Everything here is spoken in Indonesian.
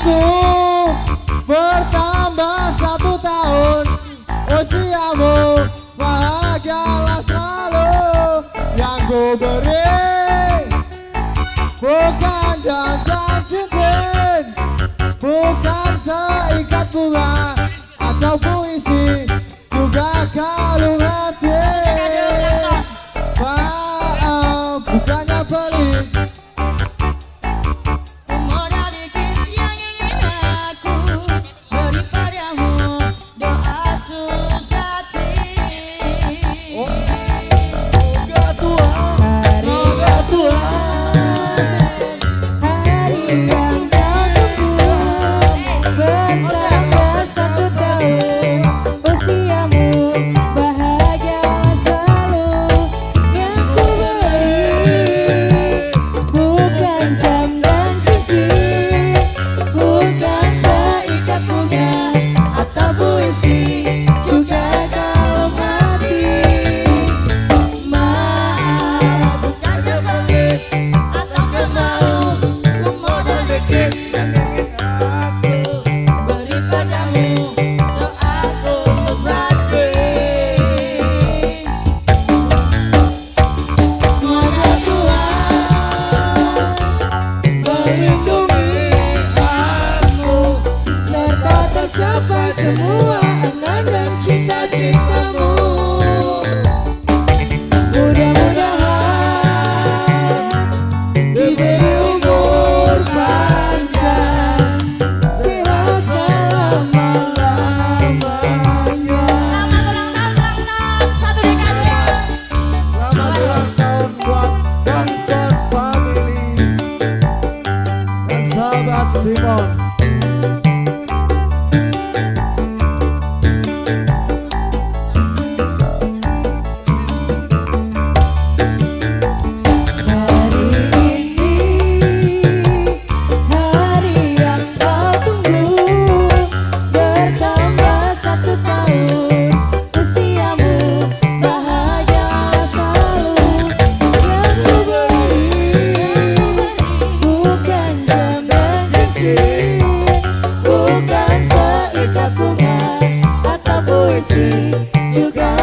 Aku bertambah satu tahun. Usiamu bahagialah selalu. Yang ku beri Bukan jantan cincin Bukan seikat bunga Atau puisi Juga kalung hati. Maaf bukan melindungi. Kamu serta tercapai semua angan dan cita-cita. bukan seikat bunga atau puisi juga